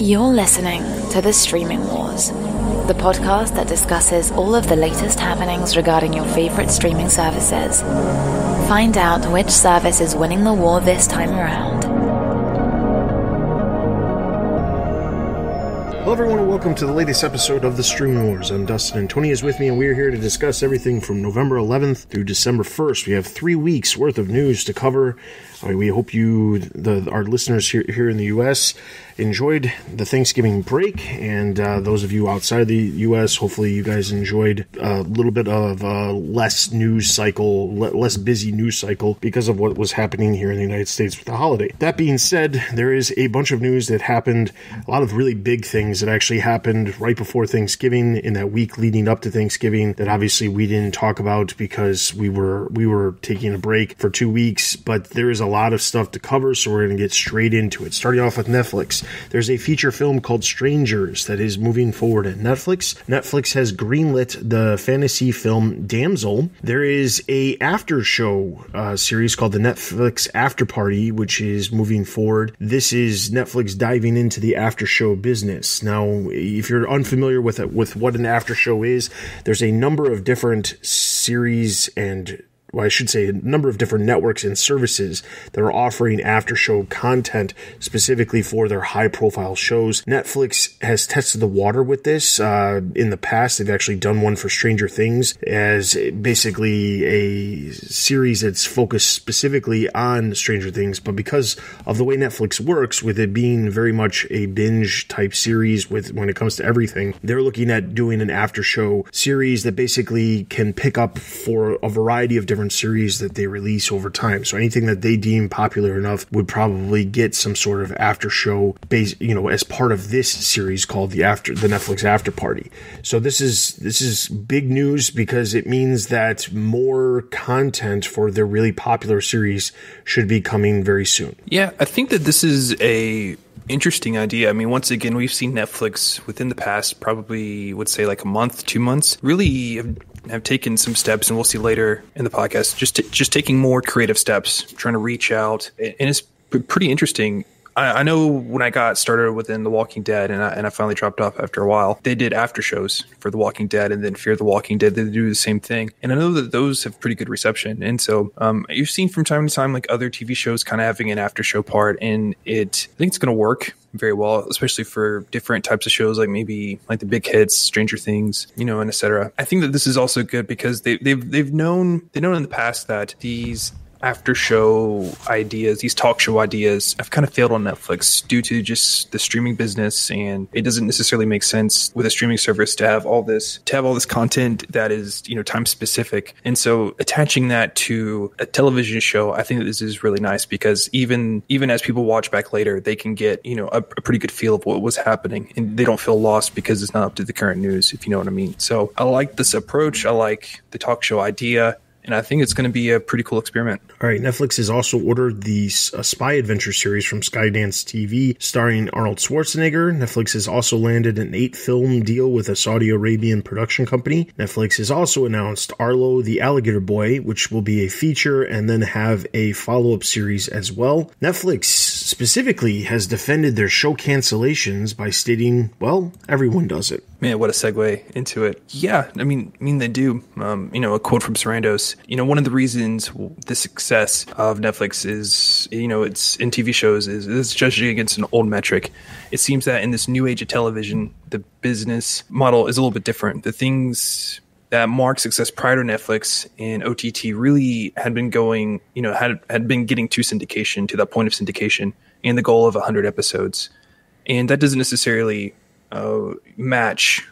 You're listening to The Streaming Wars, the podcast that discusses all of the latest happenings regarding your favorite streaming services. Find out which service is winning the war this time around. Hello, everyone, and welcome to the latest episode of the Streaming Wars. I'm Dustin, and Tony is with me, and we're here to discuss everything from November 11th through December 1st. We have three weeks worth of news to cover. We hope you, the, our listeners here, here in the U.S., enjoyed the Thanksgiving break, and uh, those of you outside the U.S., hopefully you guys enjoyed a little bit of a less news cycle, less busy news cycle because of what was happening here in the United States with the holiday. That being said, there is a bunch of news that happened, a lot of really big things that actually happened right before Thanksgiving in that week leading up to Thanksgiving that obviously we didn't talk about because we were we were taking a break for two weeks, but there is a lot of stuff to cover, so we're going to get straight into it. Starting off with Netflix. There's a feature film called Strangers that is moving forward at Netflix. Netflix has greenlit the fantasy film Damsel. There is a after show uh, series called the Netflix After Party, which is moving forward. This is Netflix diving into the after show business. Now, if you're unfamiliar with it, with what an after show is, there's a number of different series and well, I should say, a number of different networks and services that are offering after show content specifically for their high profile shows. Netflix has tested the water with this. Uh, in the past, they've actually done one for Stranger Things as basically a series that's focused specifically on Stranger Things. But because of the way Netflix works, with it being very much a binge type series with when it comes to everything, they're looking at doing an after show series that basically can pick up for a variety of different different series that they release over time. So anything that they deem popular enough would probably get some sort of after show base, you know, as part of this series called the after the Netflix After Party. So this is this is big news because it means that more content for their really popular series should be coming very soon. Yeah, I think that this is a interesting idea. I mean, once again, we've seen Netflix within the past, probably would say like a month, two months, really have taken some steps, and we'll see later in the podcast. Just t- just taking more creative steps, trying to reach out, and it's pretty interesting. I, I, know when I got started within The Walking Dead, and I, and I finally dropped off after a while. They did after shows for The Walking Dead, and then Fear the Walking Dead. They do the same thing, and I know that those have pretty good reception. And so um, you've seen from time to time like other TV shows kind of having an after show part, and it I think it's going to work very well, especially for different types of shows like maybe like the big hits, Stranger Things, you know, and etc. I think that this is also good because they, they've they've known they known in the past that these after show ideas, these talk show ideas, I've kind of failed on Netflix due to just the streaming business, and it doesn't necessarily make sense with a streaming service to have all this to have all this content that is you know time specific. And so attaching that to a television show, I think this is really nice because even even as people watch back later, they can get you know a, a pretty good feel of what was happening, and they don't feel lost because it's not up to the current news, if you know what I mean. So I like this approach. I like the talk show idea and I think it's going to be a pretty cool experiment. All right, Netflix has also ordered the uh, spy adventure series from Skydance TV, starring Arnold Schwarzenegger. Netflix has also landed an eight-film deal with a Saudi Arabian production company. Netflix has also announced Arlo the Alligator Boy, which will be a feature and then have a follow-up series as well. Netflix specifically has defended their show cancellations by stating, "Well, everyone does it." Man, what a segue into it. Yeah, I mean, I mean they do. Um, you know, a quote from Sarandos. You know, one of the reasons the success of Netflix is, you know, it's in TV shows is it's judging against an old metric. It seems that in this new age of television, the business model is a little bit different. The things that marked success prior to Netflix and OTT really had been going, you know, had had been getting to syndication to that point of syndication and the goal of 100 episodes, and that doesn't necessarily uh, match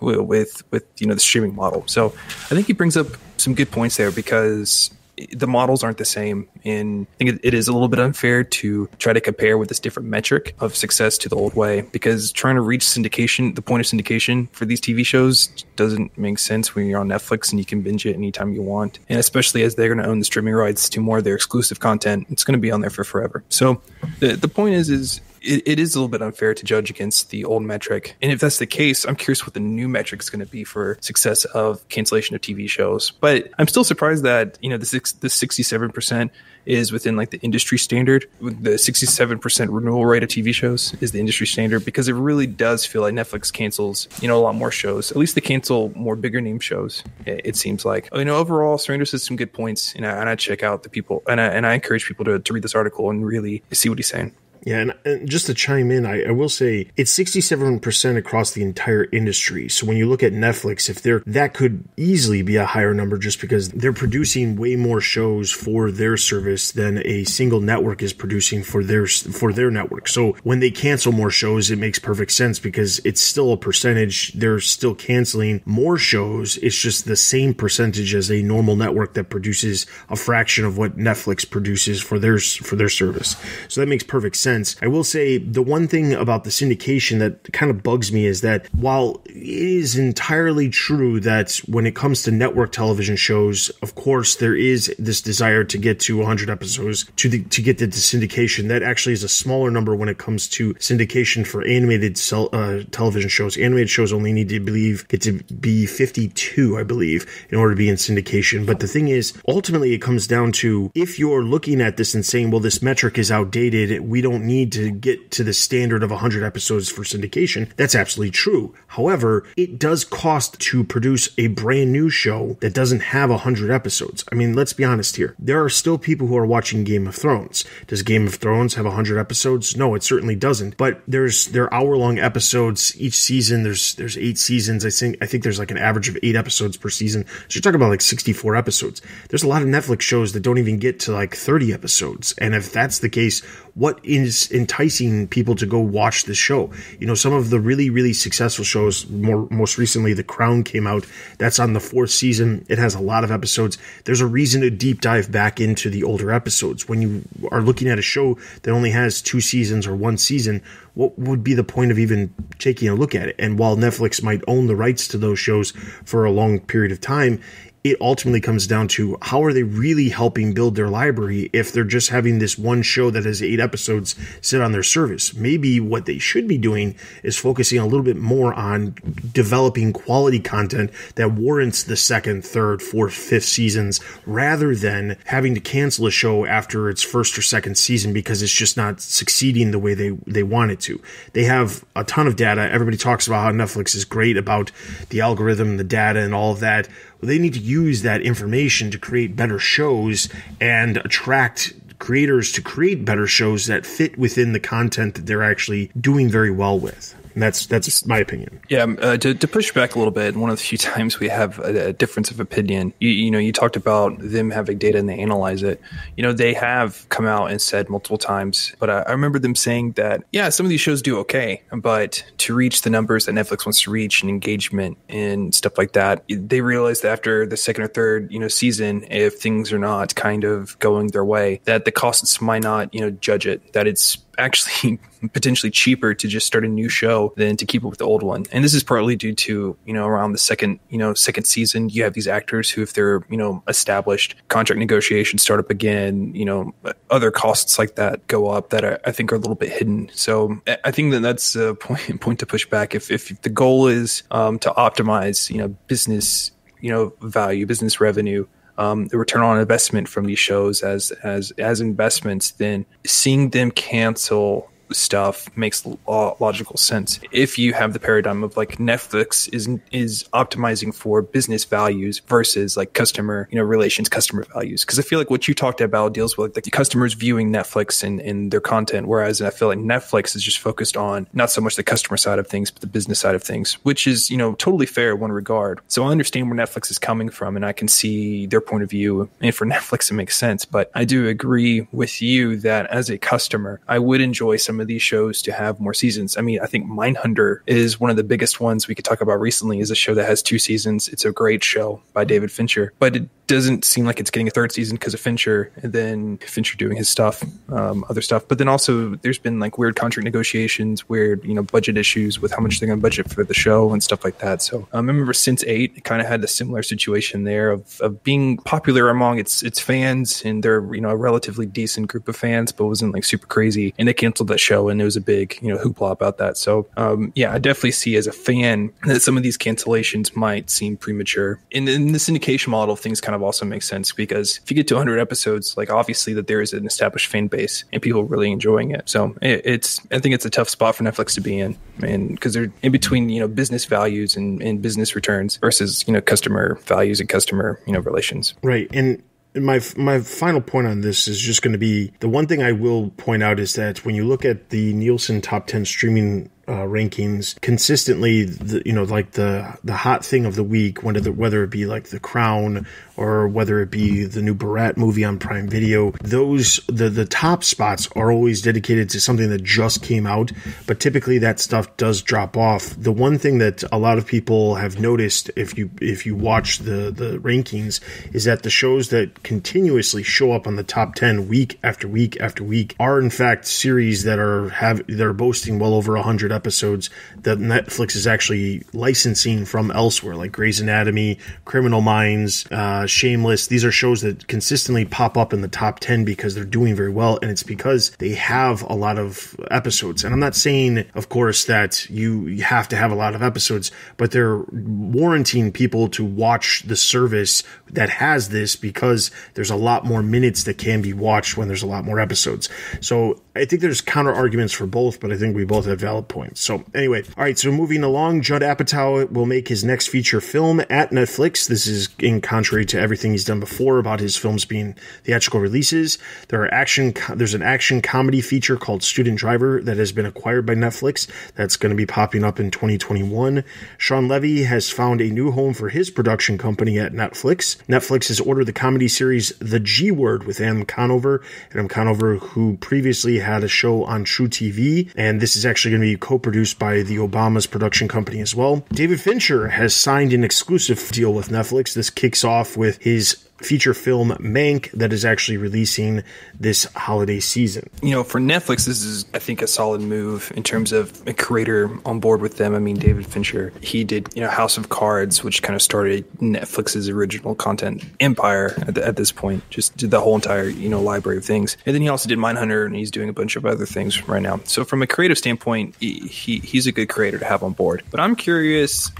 with with you know the streaming model. So I think he brings up some good points there because the models aren't the same and I think it is a little bit unfair to try to compare with this different metric of success to the old way because trying to reach syndication the point of syndication for these TV shows doesn't make sense when you're on Netflix and you can binge it anytime you want. And especially as they're going to own the streaming rights to more of their exclusive content it's going to be on there for forever. So the, the point is is it, it is a little bit unfair to judge against the old metric. And if that's the case, I'm curious what the new metric is going to be for success of cancellation of TV shows. But I'm still surprised that you know the six, the 67 percent is within like the industry standard. The 67% renewal rate of TV shows is the industry standard because it really does feel like Netflix cancels, you know, a lot more shows. At least they cancel more bigger name shows. It, seems like, you know, overall, Surrender says some good points, and I, and I check out the people, and I, and I encourage people to, to read this article and really see what he's saying. Yeah, and, and, just to chime in, I, I, will say it's 67% across the entire industry. So when you look at Netflix, if they're that could easily be a higher number just because they're producing way more shows for their service than a single network is producing for their for their network. So when they cancel more shows, it makes perfect sense because it's still a percentage. They're still canceling more shows. It's just the same percentage as a normal network that produces a fraction of what Netflix produces for their for their service. So that makes perfect sense sense. I will say the one thing about the syndication that kind of bugs me is that while it is entirely true that when it comes to network television shows, of course, there is this desire to get to 100 episodes to the, to get to the syndication. That actually is a smaller number when it comes to syndication for animated cel- uh, television shows. Animated shows only need to believe get to be 52, I believe, in order to be in syndication. But the thing is, ultimately, it comes down to if you're looking at this and saying, well, this metric is outdated, we don't don't need to get to the standard of 100 episodes for syndication. That's absolutely true. However, it does cost to produce a brand new show that doesn't have 100 episodes. I mean, let's be honest here. There are still people who are watching Game of Thrones. Does Game of Thrones have 100 episodes? No, it certainly doesn't. But there's there hour long episodes each season. There's there's eight seasons. I think I think there's like an average of eight episodes per season. So you're talking about like 64 episodes. There's a lot of Netflix shows that don't even get to like 30 episodes. And if that's the case, what is enticing people to go watch the show. You know, some of the really, really successful shows, more most recently, The Crown came out. That's on the fourth season. It has a lot of episodes. There's a reason to deep dive back into the older episodes. When you are looking at a show that only has two seasons or one season, what would be the point of even taking a look at it? And while Netflix might own the rights to those shows for a long period of time, it ultimately comes down to how are they really helping build their library if they're just having this one show that has eight episodes sit on their service. Maybe what they should be doing is focusing a little bit more on developing quality content that warrants the second, third, fourth, fifth seasons rather than having to cancel a show after its first or second season because it's just not succeeding the way they, they want it to. They have a ton of data. Everybody talks about how Netflix is great about the algorithm, the data, and all of that they need to use that information to create better shows and attract creators to create better shows that fit within the content that they're actually doing very well with. And that's that's my opinion. Yeah, um, uh, to, to push back a little bit, one of the few times we have a, a difference of opinion. You, you, know, you talked about them having data and they analyze it. You know, they have come out and said multiple times, but I, I remember them saying that yeah, some of these shows do okay, but to reach the numbers that Netflix wants to reach and engagement and stuff like that, they realized that after the second or third you know season, if things are not kind of going their way, that the costs might not you know judge it. That it's actually potentially cheaper to just start a new show than to keep up with the old one. And this is partly due to, you know, around the second, you know, second season, you have these actors who, if they're, you know, established, contract negotiations start up again, you know, other costs like that go up that I, I think are a little bit hidden. So I think that that's a point, point to push back. If, if the goal is um, to optimize, you know, business, you know, value, business revenue, um, the return on investment from these shows as as as investments, then seeing them cancel stuff makes logical sense. If you have the paradigm of like Netflix is is optimizing for business values versus like customer, you know, relations, customer values. Because I feel like what you talked about deals with like the customers viewing Netflix and, and their content, whereas I feel like Netflix is just focused on not so much the customer side of things, but the business side of things, which is, you know, totally fair in one regard. So I understand where Netflix is coming from and I can see their point of view. And for Netflix, it makes sense. But I do agree with you that as a customer, I would enjoy some of these shows to have more seasons. I mean, I think Mindhunter is one of the biggest ones we could talk about recently. Is a show that has two seasons. It's a great show by David Fincher, but it doesn't seem like it's getting a third season because of Fincher, and then Fincher doing his stuff, um, other stuff. But then also, there's been like weird contract negotiations, weird you know budget issues with how much they're going to budget for the show and stuff like that. So um, I remember Sense8, it kind of had a similar situation there of, of being popular among its its fans, and they're you know a relatively decent group of fans, but wasn't like super crazy. And they canceled that show, and it was a big you know hoopla about that. So um, yeah, I definitely see as a fan that some of these cancellations might seem premature. In, in the syndication model, things kind of also makes sense because if you get to 100 episodes, like obviously that there is an established fan base and people really enjoying it. So it, it's I think it's a tough spot for Netflix to be in, and because they're in between you know business values and, and business returns versus you know customer values and customer you know relations. Right, and my my final point on this is just going to be the one thing I will point out is that when you look at the Nielsen top 10 streaming uh, rankings consistently the, you know like the the hot thing of the week whether whether it be like the crown or whether it be the new Borat movie on Prime Video those the the top spots are always dedicated to something that just came out but typically that stuff does drop off. The one thing that a lot of people have noticed if you if you watch the the rankings is that the shows that continuously show up on the top 10 week after week after week are in fact series that are have that are boasting well over 100 episodes that Netflix is actually licensing from elsewhere, like Grey's Anatomy, Criminal Minds, uh, Shameless. These are shows that consistently pop up in the top 10 because they're doing very well, and it's because they have a lot of episodes. And I'm not saying, of course, that you, you have to have a lot of episodes, but they're warranting people to watch the service that has this because there's a lot more minutes that can be watched when there's a lot more episodes. So I think there's counter arguments for both, but I think we both have valid points. So anyway, all right. So moving along, Judd Apatow will make his next feature film at Netflix. This is in contrary to everything he's done before about his films being theatrical releases. There are action. There's an action comedy feature called Student Driver that has been acquired by Netflix. That's going to be popping up in 2021. Shawn Levy has found a new home for his production company at Netflix. Netflix has ordered the comedy series The G Word with Adam Conover. Adam Conover, who previously had a show on truTV, and this is actually going to be co-produced by the Obama's production company as well. David Fincher has signed an exclusive deal with Netflix. This kicks off with his feature film Mank that is actually releasing this holiday season. You know, for Netflix, this is, I think, a solid move in terms of a creator on board with them. I mean, David Fincher, he did, you know, House of Cards, which kind of started Netflix's original content empire at, the, at this point, just did the whole entire, you know, library of things. And then he also did Mindhunter and he's doing a bunch of other things right now. So from a creative standpoint, he, he he's a good creator to have on board. But I'm curious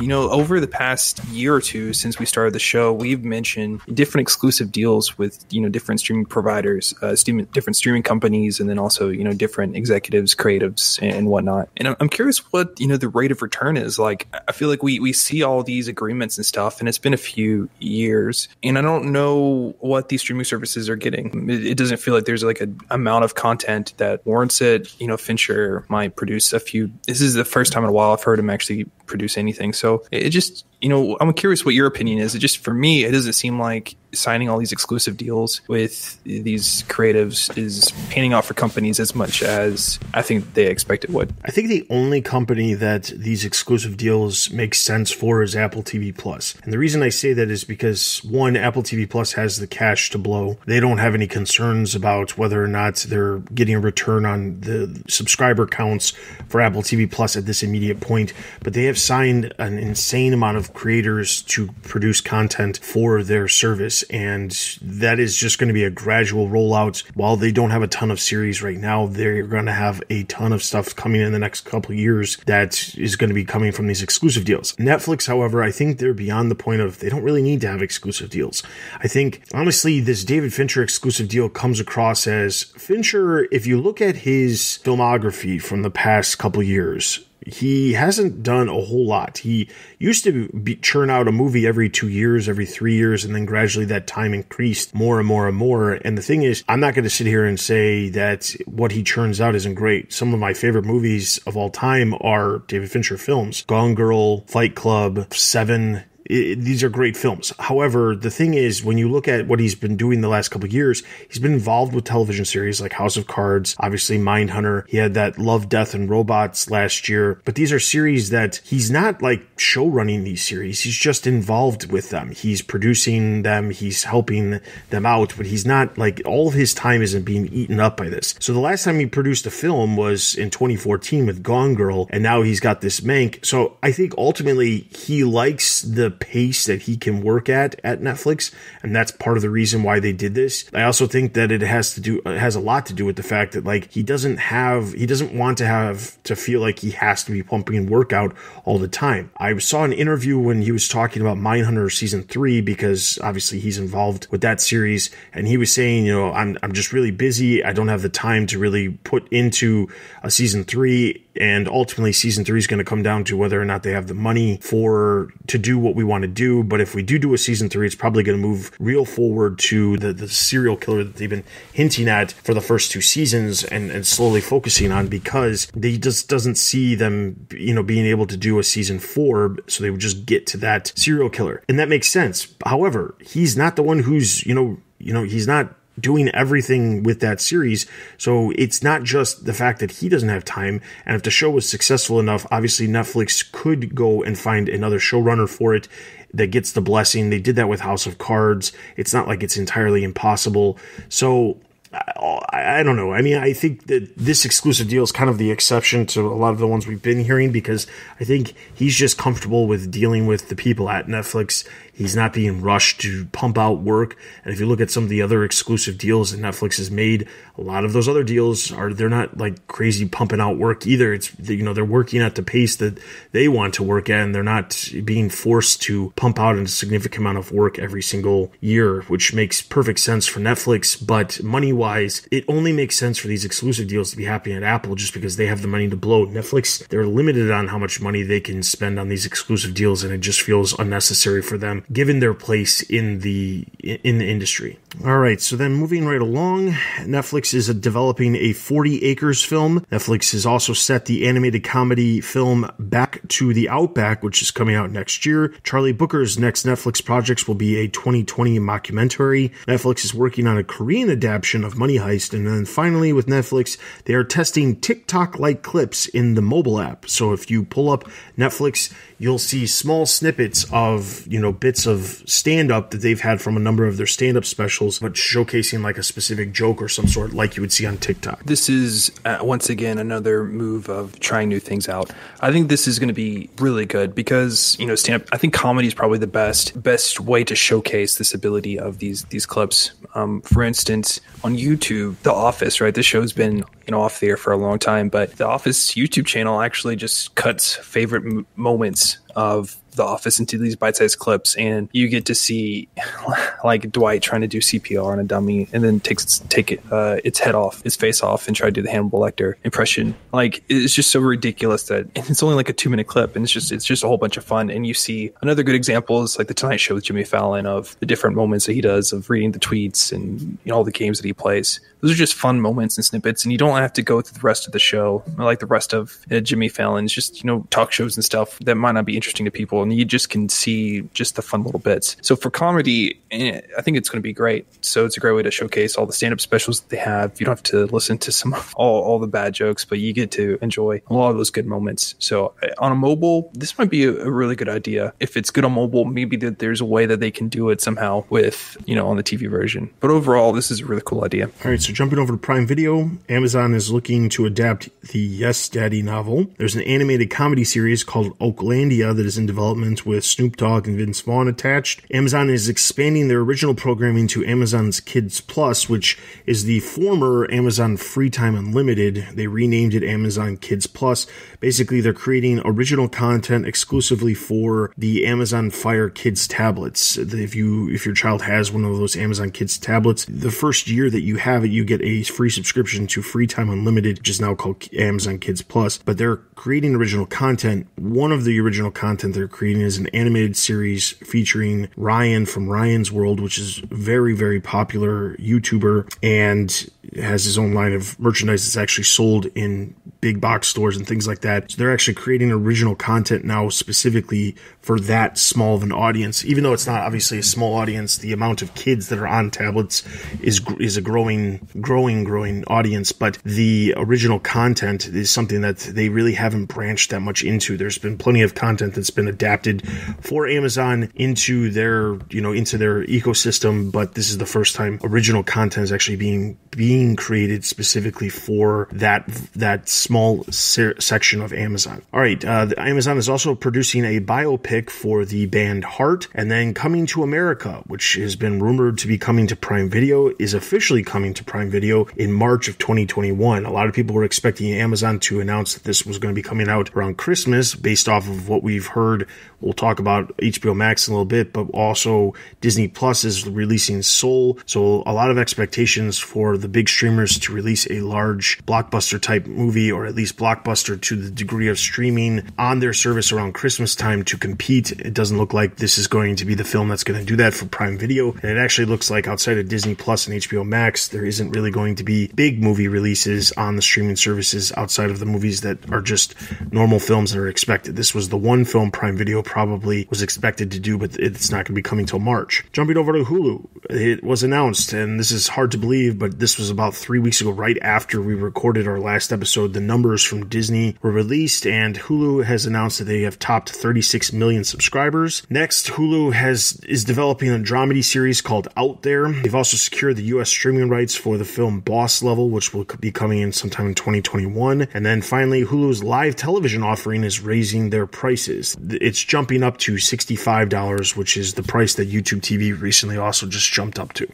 you know, over the past year or two since we started the show, we've mentioned different exclusive deals with you know different streaming providers, uh, different streaming companies, and then also you know different executives, creatives, and whatnot. And I'm curious what you know the rate of return is. Like, I feel like we we see all these agreements and stuff, and it's been a few years, and I don't know what these streaming services are getting. It, it doesn't feel like there's like an amount of content that warrants it. You know, Fincher might produce a few. This is the first time in a while I've heard him actually produce anything. So it just you know, I'm curious what your opinion is. It just for me, it doesn't seem like signing all these exclusive deals with these creatives is panning out for companies as much as I think they expect it would. I think the only company that these exclusive deals make sense for is Apple TV Plus. And the reason I say that is because one, Apple TV Plus has the cash to blow. They don't have any concerns about whether or not they're getting a return on the subscriber counts for Apple TV Plus at this immediate point, but they have signed an insane amount of creators to produce content for their service. And that is just going to be a gradual rollout. While they don't have a ton of series right now, they're going to have a ton of stuff coming in the next couple years that is going to be coming from these exclusive deals. Netflix, however, I think they're beyond the point of they don't really need to have exclusive deals. I think, honestly, this David Fincher exclusive deal comes across as Fincher, if you look at his filmography from the past couple years, he hasn't done a whole lot. He used to be, churn out a movie every two years, every three years, and then gradually that time increased more and more and more. And the thing is, I'm not going to sit here and say that what he churns out isn't great. Some of my favorite movies of all time are David Fincher films Gone Girl, Fight Club, Seven, it, these are great films. However, the thing is, when you look at what he's been doing the last couple of years, he's been involved with television series like House of Cards, obviously Mindhunter. He had that Love, Death, and Robots last year, but these are series that he's not like show running these series. He's just involved with them. He's producing them. He's helping them out, but he's not like all of his time isn't being eaten up by this. So the last time he produced a film was in 2014 with Gone Girl, and now he's got this Mank. So I think ultimately he likes the pace that he can work at at Netflix, and that's part of the reason why they did this. I also think that it has to do it has a lot to do with the fact that like he doesn't have he doesn't want to have to feel like he has to be pumping and workout all the time. I saw an interview when he was talking about Mindhunter season three because obviously he's involved with that series, and he was saying, you know, I'm I'm just really busy. I don't have the time to really put into a season three and ultimately season three is going to come down to whether or not they have the money for to do what we want to do. But if we do do a season three it's probably going to move real forward to the, the serial killer that they've been hinting at for the first two seasons and, and slowly focusing on because they just doesn't see them you know being able to do a season four so they would just get to that serial killer. And that makes sense. However he's not the one who's you know you know he's not doing everything with that series. So it's not just the fact that he doesn't have time. And if the show was successful enough, obviously Netflix could go and find another showrunner for it that gets the blessing. They did that with House of Cards. It's not like it's entirely impossible. So I, don't know. I mean, I think that this exclusive deal is kind of the exception to a lot of the ones we've been hearing because I think he's just comfortable with dealing with the people at Netflix He's not being rushed to pump out work. And if you look at some of the other exclusive deals that Netflix has made, a lot of those other deals are they're not like crazy pumping out work either. It's you know they're working at the pace that they want to work at, and they're not being forced to pump out a significant amount of work every single year, which makes perfect sense for Netflix. But money wise, it only makes sense for these exclusive deals to be happening at Apple just because they have the money to blow. Netflix, they're limited on how much money they can spend on these exclusive deals, and it just feels unnecessary for them given their place in the in the industry. All right, so then moving right along, Netflix is developing a 40 Acres film. Netflix has also set the animated comedy film Back to the Outback, which is coming out next year. Charlie Booker's next Netflix projects will be a 2020 mockumentary. Netflix is working on a Korean adaptation of Money Heist, and then finally with Netflix, they are testing TikTok-like clips in the mobile app. So if you pull up Netflix, you'll see small snippets of you know bits of stand-up that they've had from a number of their stand-up specials but showcasing like a specific joke or some sort, like you would see on TikTok. This is uh, once again another move of trying new things out. I think this is going to be really good because you know, stand up. I think comedy is probably the best best way to showcase this ability of these these clips. Um, for instance, on YouTube, The Office, right? This show's been you know off the air for a long time, but The Office YouTube channel actually just cuts favorite m- moments of the office into these bite-sized clips and you get to see like dwight trying to do cpr on a dummy and then takes take it, uh, its head off its face off and try to do the hannibal lecter impression. Like it's just so ridiculous that it's only like a two minute clip and it's just it's just a whole bunch of fun. And you see another good example is like the tonight show with jimmy fallon of the different moments that he does of reading the tweets and you know, all the games that he plays. Those are just fun moments and snippets and you don't have to go through the rest of the show. Like the rest of uh, jimmy fallon's just you know talk shows and stuff that might not be interesting to people and you just can see just the fun little bits. So for comedy eh, i think it's going to be great. So it's a great way to showcase all the stand-up specials that they have. You don't have to listen to some of all, all the bad jokes but you get to enjoy a lot of those good moments. So eh, on a mobile this might be a, a really good idea. If it's good on mobile maybe that there's a way that they can do it somehow with you know on the tv version. But overall this is a really cool idea. All right so jumping over to Prime Video, Amazon is looking to adapt the Yes Daddy novel. There's an animated comedy series called Oaklandia that is in development with Snoop Dogg and Vince Vaughn attached. Amazon is expanding their original programming to Amazon's Kids Plus, which is the former Amazon Free Time Unlimited. They renamed it Amazon Kids Plus. Basically, they're creating original content exclusively for the Amazon Fire Kids tablets. If you if your child has one of those Amazon Kids tablets, the first year that you have it, you get a free subscription to Free Time Unlimited, which is now called Amazon Kids Plus. But they're creating original content. One of the original content they're creating is an animated series featuring Ryan from Ryan's World, which is very, very popular YouTuber. And has his own line of merchandise that's actually sold in big box stores and things like that. So they're actually creating original content now specifically for that small of an audience. Even though it's not obviously a small audience, the amount of kids that are on tablets is is a growing, growing, growing audience. But the original content is something that they really haven't branched that much into. There's been plenty of content that's been adapted for Amazon into their, you know, into their ecosystem, but this is the first time original content is actually being being created specifically for that that small ser- section of Amazon. All right, uh, Amazon is also producing a biopic for the band Heart, and then Coming to America, which has been rumored to be coming to Prime Video, is officially coming to Prime Video in March of 2021. A lot of people were expecting Amazon to announce that this was going to be coming out around Christmas, based off of what we've heard. We'll talk about HBO Max in a little bit, but also Disney Plus is releasing Soul, so a lot of expectations for the big streamers to release a large blockbuster type movie, or at least blockbuster to the degree of streaming on their service around Christmas time to compete. It doesn't look like this is going to be the film that's going to do that for Prime Video. And it actually looks like outside of Disney Plus and HBO Max, there isn't really going to be big movie releases on the streaming services outside of the movies that are just normal films that are expected. This was the one film Prime Video probably was expected to do, but it's not going to be coming till March. Jumping over to Hulu, it was announced, and this is hard to believe, but this was about three weeks ago, right after we recorded our last episode. The numbers from Disney were released, and Hulu has announced that they have topped 36 million subscribers. Next, Hulu has is developing a dramedy series called Out There. They've also secured the U.S. streaming rights for the film Boss Level, which will be coming in sometime in 2021. And then finally, Hulu's live television offering is raising their prices. It's jumping up to $65, which is the price that YouTube TV recently also just jumped up to.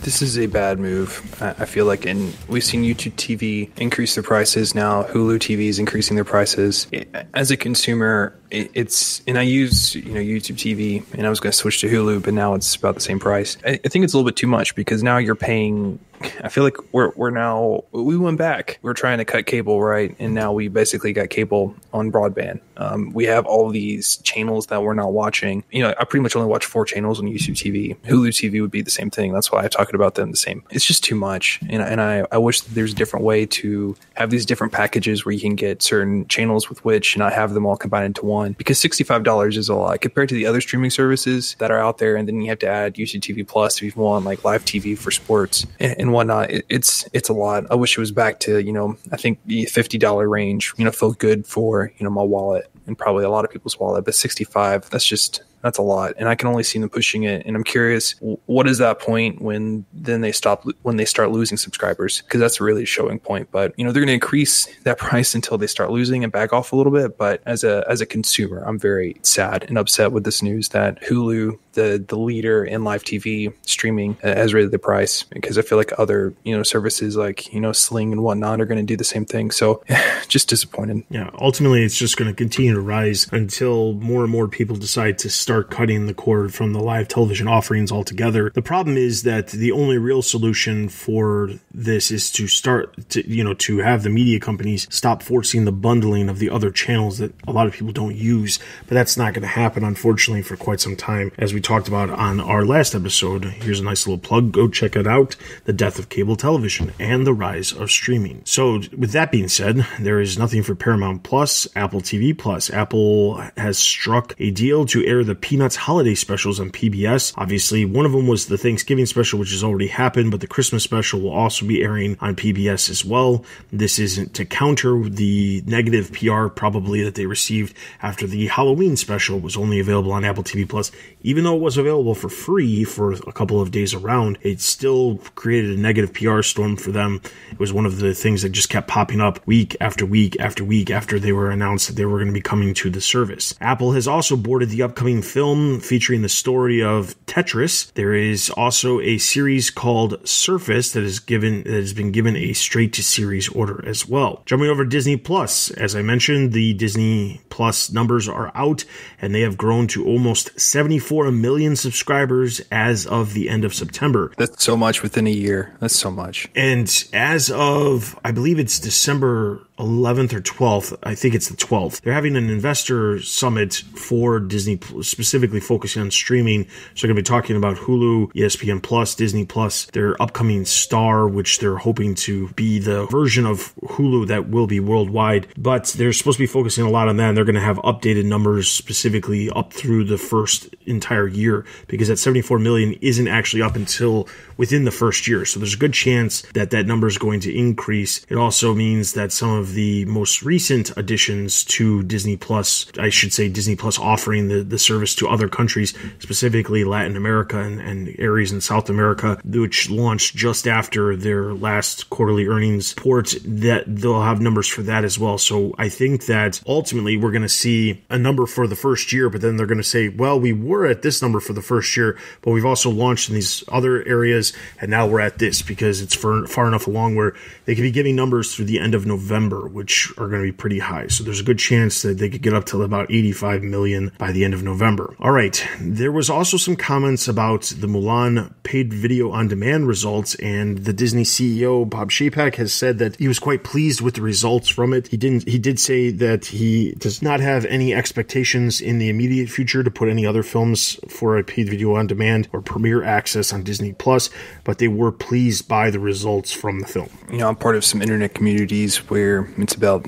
This is a bad move. I feel like, and we've seen YouTube TV increase their prices now. Hulu TV is increasing their prices. As a consumer, it's and I use you know YouTube TV, and I was going to switch to Hulu, but now it's about the same price. I, I think it's a little bit too much because now you're paying I feel like we're we're now we went back. We are trying to cut cable, right? And now we basically got cable on broadband. Um, we have all these channels that we're not watching. You know, I pretty much only watch four channels on YouTube TV. Hulu TV would be the same thing. That's why I talk about them the same. It's just too much, and and I I wish there's a different way to have these different packages where you can get certain channels with which and not have them all combined into one. Because sixty five dollars is a lot compared to the other streaming services that are out there, and then you have to add YouTube TV Plus if you want like live TV for sports and, and whatnot. It, it's it's a lot. I wish it was back to you know I think the fifty dollar range. You know, felt good for you know my wallet and probably a lot of people's wallet. But sixty five, that's just that's a lot and i can only see them pushing it and i'm curious what is that point when then they stop when they start losing subscribers? Because that's really a showing point but you know they're going to increase that price until they start losing and back off a little bit but as a as a consumer i'm very sad and upset with this news that hulu the the leader in live tv streaming has raised the price because i feel like other you know services like you know sling and whatnot are going to do the same thing so just disappointed. Yeah ultimately it's just going to continue to rise until more and more people decide to start start cutting the cord from the live television offerings altogether. The problem is that the only real solution for this is to start to, you know, to have the media companies stop forcing the bundling of the other channels that a lot of people don't use. But that's not going to happen, unfortunately, for quite some time. As we talked about on our last episode, here's a nice little plug. Go check it out The Death of Cable Television and the Rise of Streaming. So, with that being said, there is nothing for Paramount Plus, Apple TV Plus. Apple has struck a deal to air the Peanuts holiday specials on PBS. Obviously, one of them was the Thanksgiving special, which has already happened, but the Christmas special will also be airing on PBS as well. This isn't to counter the negative PR probably that they received after the Halloween special was only available on Apple TV Plus. Even though it was available for free for a couple of days around, it still created a negative PR storm for them. It was one of the things that just kept popping up week after week after week after they were announced that they were going to be coming to the service. Apple has also boarded the upcoming film featuring the story of Tetris. There is also a series called Surface that is given that has been given a straight to series order as well. Jumping over Disney Plus, as I mentioned, the Disney Plus numbers are out and they have grown to almost 74 million subscribers as of the end of September. That's so much within a year. That's so much. And as of I believe it's December 11th or 12th. I think it's the 12th. They're having an investor summit for Disney, specifically focusing on streaming. So they're going to be talking about Hulu, ESPN Plus, Disney Plus, their upcoming Star, which they're hoping to be the version of Hulu that will be worldwide. But they're supposed to be focusing a lot on that. And they're going to have updated numbers specifically up through the first entire year because that 74 million isn't actually up until within the first year. So there's a good chance that that number is going to increase. It also means that some of the most recent additions to Disney Plus, I should say Disney Plus offering the, the service to other countries, specifically Latin America and, and areas in South America, which launched just after their last quarterly earnings report, that they'll have numbers for that as well. So I think that ultimately we're going to see a number for the first year, but then they're going to say, well, we were at this number for the first year, but we've also launched in these other areas, and now we're at this because it's far, far enough along where they could be giving numbers through the end of November, which are going to be pretty high. So there's a good chance that they could get up to about 85 million by the end of November. All right. There was also some comments about the Mulan paid video on demand results, and the Disney CEO Bob Chapek has said that he was quite pleased with the results from it. He didn't. He did say that he does not have any expectations in the immediate future to put any other films for a paid video on demand or premiere access on Disney Plus, but they were pleased by the results from the film. You know, I'm part of some internet communities where it's about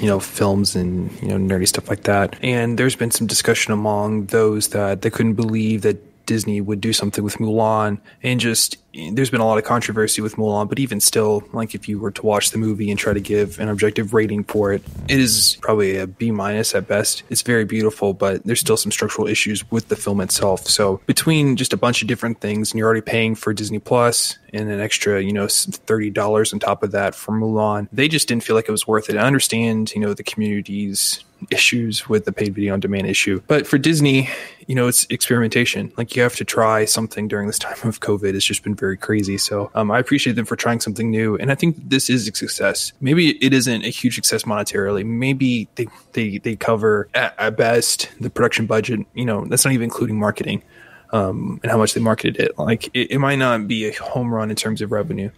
you know films and you know nerdy stuff like that. And there's been some discussion among those that they couldn't believe that Disney would do something with Mulan and just there's been a lot of controversy with Mulan, but even still, like if you were to watch the movie and try to give an objective rating for it, it is probably a B minus at best. It's very beautiful, but there's still some structural issues with the film itself. So between just a bunch of different things, and you're already paying for Disney Plus and an extra, you know, thirty dollars on top of that for Mulan, they just didn't feel like it was worth it. I understand, you know, the community's issues with the paid video on demand issue, but for Disney, you know, it's experimentation. Like you have to try something during this time of COVID. It's just been very crazy. So um, I appreciate them for trying something new, and I think this is a success. Maybe it isn't a huge success monetarily. Maybe they they they cover at, at best the production budget. You know, that's not even including marketing. Um, and how much they marketed it. Like it, it, might not be a home run in terms of revenue,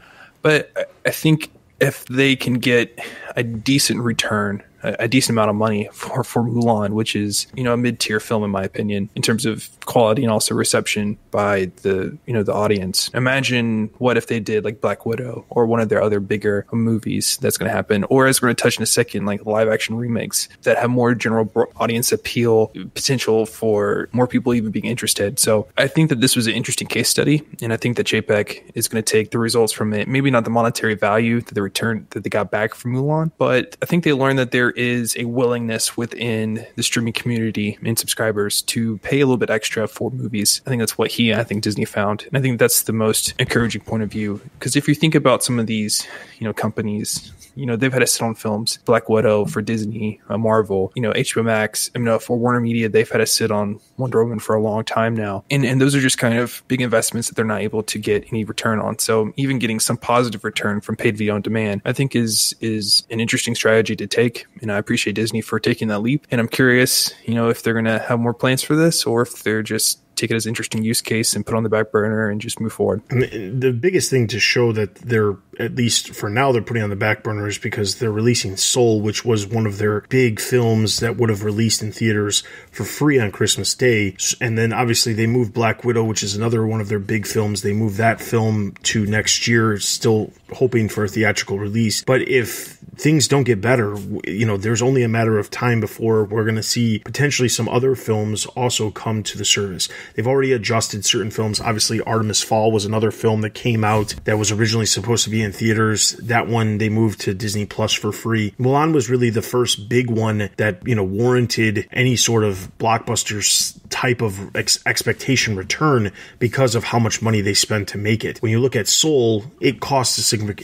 but I, I think if they can get a decent return a, decent amount of money for for Mulan, which is you know a mid tier film in my opinion in terms of quality and also reception by the you know the audience. Imagine what if they did like Black Widow or one of their other bigger movies that's going to happen, or as we're going to touch in a second, like live action remakes that have more general audience appeal, potential for more people even being interested. So I think that this was an interesting case study, and I think that Chapek is going to take the results from it. Maybe not the monetary value that the return that they got back from Mulan, but I think they learned that there there is a willingness within the streaming community and subscribers to pay a little bit extra for movies. I think that's what he, I think Disney found. And I think that's the most encouraging point of view. Because if you think about some of these, you know, companies you know, they've had to sit on films, Black Widow for Disney, uh, Marvel, you know, HBO Max. Mean, uh, for Warner Media, they've had to sit on Wonder Woman for a long time now. And, and those are just kind of big investments that they're not able to get any return on. So even getting some positive return from paid video on demand, I think is, is an interesting strategy to take. And I appreciate Disney for taking that leap. And I'm curious, you know, if they're going to have more plans for this or if they're just take it as interesting use case and put on the back burner and just move forward. The biggest thing to show that they're at least for now they're putting on the back burner is because they're releasing Soul, which was one of their big films that would have released in theaters for free on Christmas Day. And then obviously they moved Black Widow, which is another one of their big films. They moved that film to next year, still hoping for a theatrical release. But if things don't get better, you know, there's only a matter of time before we're going to see potentially some other films also come to the service. They've already adjusted certain films. Obviously, Artemis Fowl was another film that came out that was originally supposed to be in theaters. That one they moved to Disney Plus for free. Mulan was really the first big one that, you know, warranted any sort of blockbuster type of ex- expectation return because of how much money they spent to make it. When you look at Soul, it costs a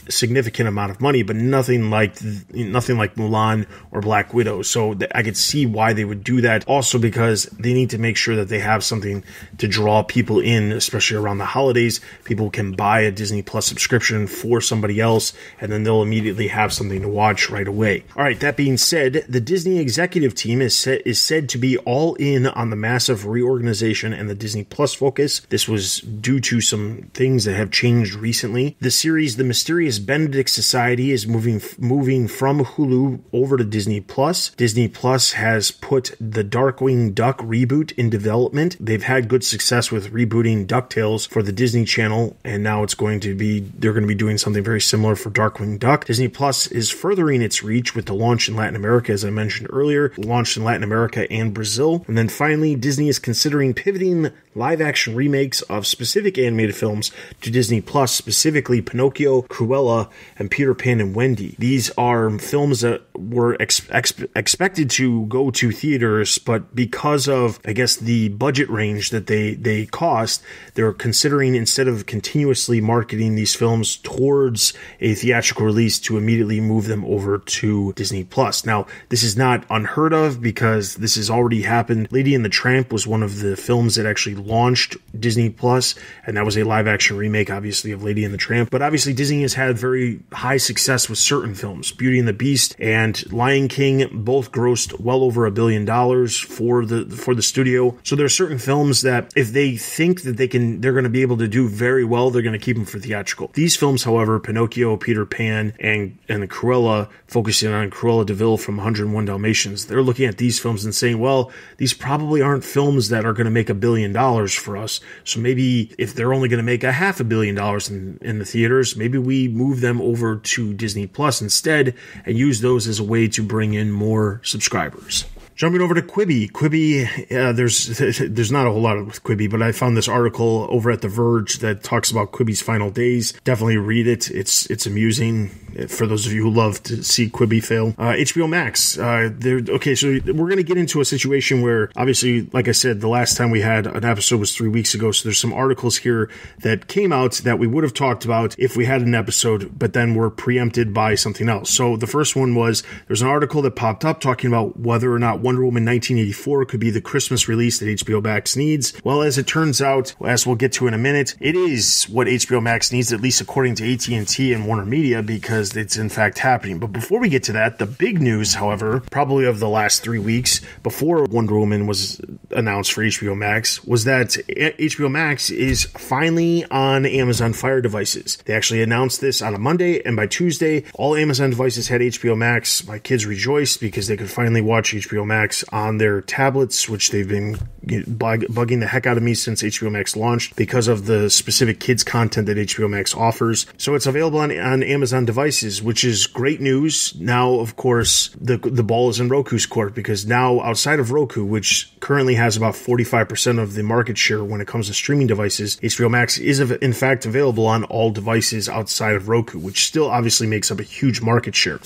significant amount of money, but nothing like nothing like Mulan or Black Widow. So I could see why they would do that. Also because they need to make sure that they have something to draw people in, especially around the holidays. People can buy a Disney Plus subscription for somebody else, and then they'll immediately have something to watch right away. All right, that being said, the Disney executive team is set, is said to be all in on the massive reorganization and the Disney Plus focus. This was due to some things that have changed recently. The series The Mysterious Benedict Society is moving moving from Hulu over to Disney Plus. Disney Plus has put the Darkwing Duck reboot in development. They've had good success with rebooting DuckTales for the Disney Channel, and now it's going to be they're going to be doing something very similar for Darkwing Duck. Disney Plus is furthering its reach with the launch in Latin America, as I mentioned earlier, launched in Latin America and Brazil. And then finally, Disney is considering pivoting live action remakes of specific animated films to Disney Plus, specifically Pinocchio, Cruella, and Peter Pan and Wendy. These are films that were ex- ex- expected to go to theaters, but because of, I guess, the budget range that they, they cost, they're considering instead of continuously marketing these films towards a theatrical release to immediately move them over to Disney Plus. Now, this is not unheard of because this has already happened. Lady and the Tramp was one of the films that actually launched Disney Plus, and that was a live action remake, obviously, of Lady and the Tramp. But obviously, Disney has had very high success with certain films. Beauty and the Beast and Lion King both grossed well over a billion dollars for the for the studio. So there are certain films that if they think that they can, they're going to be able to do very well, they're going to keep them for theatrical. These films, however, Pinocchio, Peter Pan, and and the Cruella, focusing on Cruella de Vil from 101 Dalmatians, they're looking at these films and saying, well, these probably aren't films that are going to make a billion dollars for us. So maybe if they're only going to make a half a billion dollars in, in the theaters, maybe we move them over to Disney Plus instead and use those as a way to bring in more subscribers. Jumping over to Quibi, Quibi, uh, there's there's not a whole lot with Quibi, but I found this article over at The Verge that talks about Quibi's final days. Definitely read it. It's it's amusing for those of you who love to see Quibi fail. Uh, HBO Max, uh, okay, so we're going to get into a situation where obviously, like I said, the last time we had an episode was three weeks ago. So there's some articles here that came out that we would have talked about if we had an episode, but then were preempted by something else. So the first one was there's an article that popped up talking about whether or not Wonder Woman 1984 could be the Christmas release that HBO Max needs. Well, as it turns out, as we'll get to in a minute, it is what HBO Max needs, at least according to AT&T and Warner Media, because it's in fact happening. But before we get to that, the big news, however, probably of the last three weeks before Wonder Woman was announced for HBO Max, was that HBO Max is finally on Amazon Fire devices. They actually announced this on a Monday, and by Tuesday, all Amazon devices had HBO Max. My kids rejoiced because they could finally watch HBO Max Max on their tablets, which they've been bugging the heck out of me since HBO Max launched because of the specific kids content that HBO Max offers. So it's available on, on Amazon devices, which is great news. Now, of course, the the ball is in Roku's court because now outside of Roku, which currently has about 45% of the market share when it comes to streaming devices, HBO Max is in fact available on all devices outside of Roku, which still obviously makes up a huge market share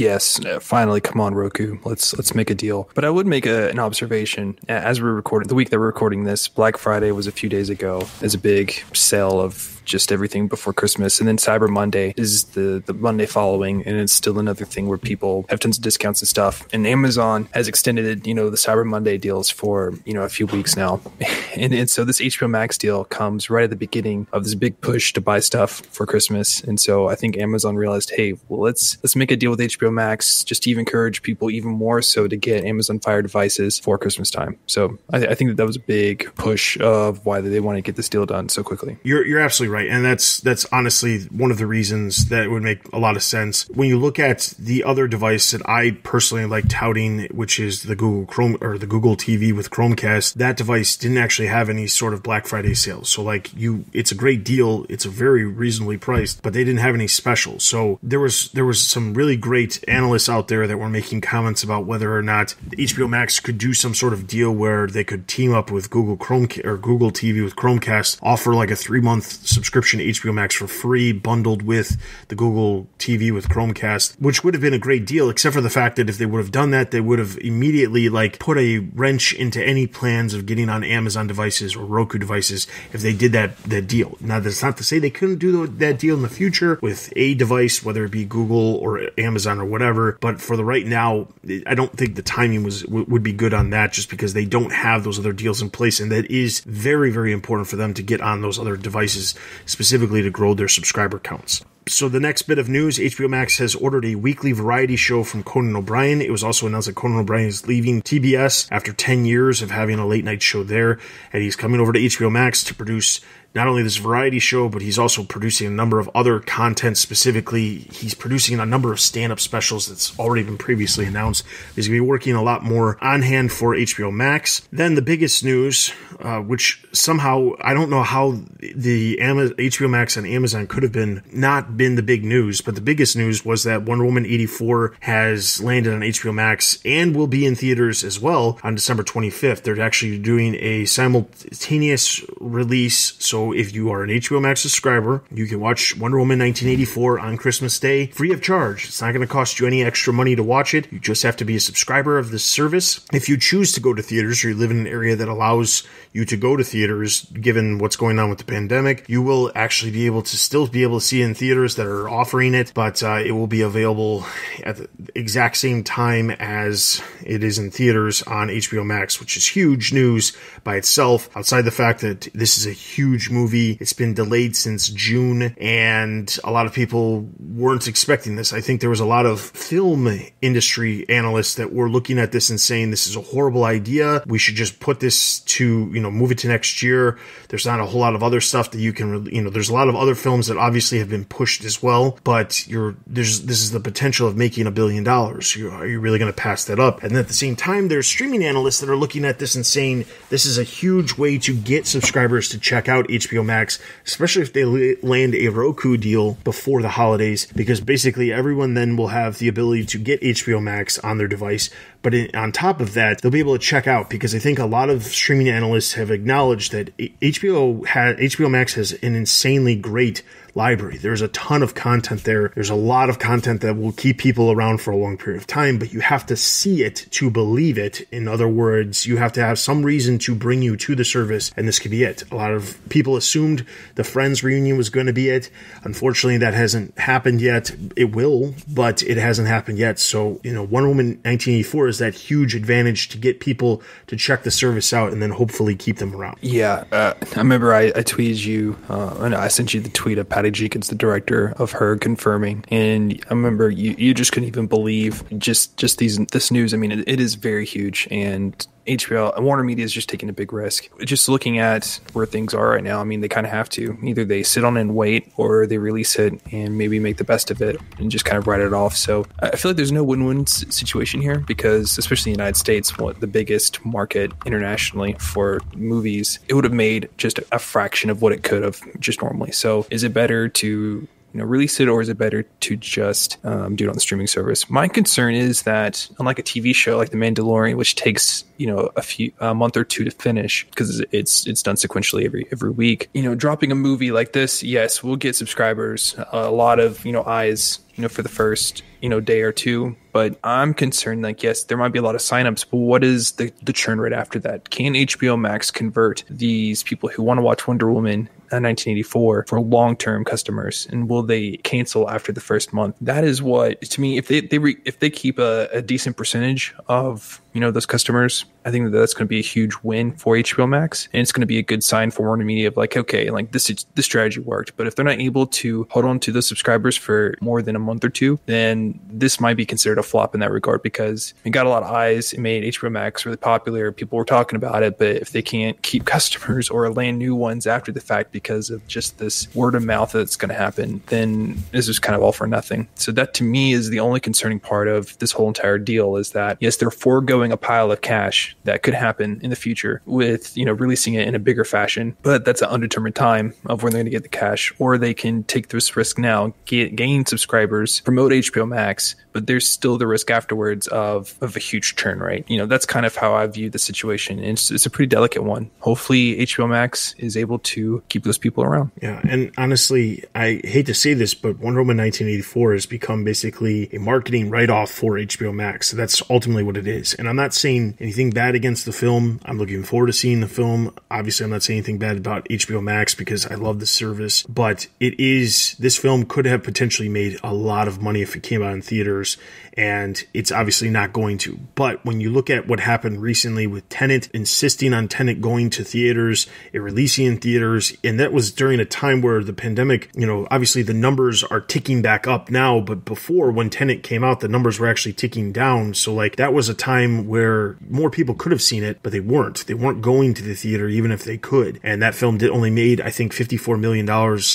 yes, uh, finally, come on, Roku, let's let's make a deal. But I would make a, an observation as we're recording the week that we're recording this. Black Friday was a few days ago. There's a big sale of just everything before Christmas. And then Cyber Monday is the, the Monday following. And it's still another thing where people have tons of discounts and stuff. And Amazon has extended, you know, the Cyber Monday deals for, you know, a few weeks now. and, and so this HBO Max deal comes right at the beginning of this big push to buy stuff for Christmas. And so I think Amazon realized, hey, well, let's let's make a deal with HBO Max just to even encourage people even more so to get Amazon Fire devices for Christmas time. So I, I think that that was a big push of why they want to get this deal done so quickly. You're you're absolutely right right, and that's that's honestly one of the reasons that would make a lot of sense when you look at the other device that I personally like touting, which is the Google Chrome or the Google TV with Chromecast. That device didn't actually have any sort of Black Friday sales, so like you, it's a great deal. It's a very reasonably priced, but they didn't have any specials. So there was there was some really great analysts out there that were making comments about whether or not HBO Max could do some sort of deal where they could team up with Google Chrome or Google TV with Chromecast, offer like a three month subscription subscription to HBO Max for free, bundled with the Google TV with Chromecast, which would have been a great deal, except for the fact that if they would have done that, they would have immediately like put a wrench into any plans of getting on Amazon devices or Roku devices if they did that that deal. Now that's not to say they couldn't do that deal in the future with a device, whether it be Google or Amazon or whatever. But for the right now, I don't think the timing was would be good on that, just because they don't have those other deals in place, and that is very very important for them to get on those other devices specifically to grow their subscriber counts so the next bit of news HBO Max has ordered a weekly variety show from Conan O'Brien. It was also announced that Conan O'Brien is leaving TBS after 10 years of having a late night show there, and he's coming over to HBO Max to produce not only this variety show, but he's also producing a number of other content. Specifically, he's producing a number of stand up specials that's already been previously announced. He's going to be working a lot more on hand for HBO Max. Then the biggest news, uh, which somehow I don't know how the Amazon, HBO Max and Amazon could have been not been the big news, but the biggest news was that Wonder Woman 84 has landed on HBO Max and will be in theaters as well on December 25th. They're actually doing a simultaneous release. So so if you are an HBO Max subscriber, you can watch Wonder Woman 1984 on Christmas Day free of charge. It's not going to cost you any extra money to watch it. You just have to be a subscriber of this service. If you choose to go to theaters or you live in an area that allows you to go to theaters, given what's going on with the pandemic, you will actually be able to still be able to see in theaters that are offering it, but uh, it will be available at the exact same time as it is in theaters on HBO Max, which is huge news by itself, outside the fact that this is a huge movie. It's been delayed since June, and a lot of people weren't expecting this. I think there was a lot of film industry analysts that were looking at this and saying this is a horrible idea. We should just put this to, you know, move it to next year. There's not a whole lot of other stuff that you can, you know, there's a lot of other films that obviously have been pushed as well, but you're, there's, this is the potential of making a billion dollars. Are you really going to pass that up? And at the same time, there's streaming analysts that are looking at this and saying this is a huge way to get subscribers to check out HBO Max, especially if they land a Roku deal before the holidays, because basically everyone then will have the ability to get HBO Max on their device. But in, on top of that, they'll be able to check out because I think a lot of streaming analysts have acknowledged that HBO has HBO Max has an insanely great library. There's a ton of content there. There's a lot of content that will keep people around for a long period of time, but you have to see it to believe it. In other words, you have to have some reason to bring you to the service, and this could be it. A lot of people assumed the Friends reunion was going to be it. Unfortunately, that hasn't happened yet. It will, but it hasn't happened yet. So, you know, Wonder Woman 1984 is that huge advantage to get people to check the service out and then hopefully keep them around. Yeah. Uh, I remember I, I tweeted you, uh, I sent you the tweet of Patty Jenkins, the director of her, confirming. And I remember you, you just couldn't even believe just just these this news. I mean, it, it is very huge, and HBO and Warner Media is just taking a big risk. Just looking at where things are right now, I mean, they kind of have to either they sit on and wait, or they release it and maybe make the best of it and just kind of write it off. So I feel like there's no win-win situation here because, especially in the United States, what the biggest market internationally for movies, it would have made just a fraction of what it could have just normally. So is it better to you know release it or is it better to just um, do it on the streaming service? My concern is that unlike a tv show like the mandalorian which takes you know a few a month or two to finish because it's it's done sequentially every every week. You know dropping a movie like this yes we'll get subscribers a lot of you know eyes you know for the first you know day or two. But i'm concerned like yes there might be a lot of signups but what is the the churn rate after that? Can hbo max convert these people who want to watch wonder woman Uh, 1984 for long-term customers and will they cancel after the first month? That is what to me if they, they re, if they keep a, a decent percentage of you know those customers i think that that's going to be a huge win for hbo max and it's going to be a good sign for warner media of like okay like this is, this strategy worked. But if they're not able to hold on to those subscribers for more than a month or two then this might be considered a flop in that regard because it got a lot of eyes. It made hbo max really popular. People were talking about it. But if they can't keep customers or land new ones after the fact because of just this word of mouth that's going to happen then this is kind of all for nothing. So that to me is the only concerning part of this whole entire deal is that yes they're foregoing a pile of cash that could happen in the future with you know releasing it in a bigger fashion. But that's an undetermined time of when they're going to get the cash or they can take this risk now get, gain subscribers promote hbo max but there's still the risk afterwards of of a huge churn rate you know that's kind of how i view the situation. It's, it's a pretty delicate one. Hopefully hbo max is able to keep those people around. Yeah and honestly i hate to say this but wonder woman 1984 has become basically a marketing write-off for hbo max. So that's ultimately what it is. And I'm not saying anything bad against the film. I'm looking forward to seeing the film. Obviously, I'm not saying anything bad about HBO Max because I love the service, but it is this film could have potentially made a lot of money if it came out in theaters and it's obviously not going to. But when you look at what happened recently with Tenet insisting on Tenet going to theaters, it releasing in theaters, and that was during a time where the pandemic, you know, obviously the numbers are ticking back up now, but before when Tenet came out, the numbers were actually ticking down. So like that was a time where more people could have seen it, but they weren't. They weren't going to the theater even if they could. And that film did only made, I think, $54 million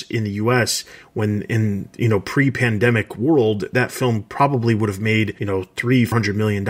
in the US when in, you know, pre-pandemic world, that film probably would have made, you know, $300 million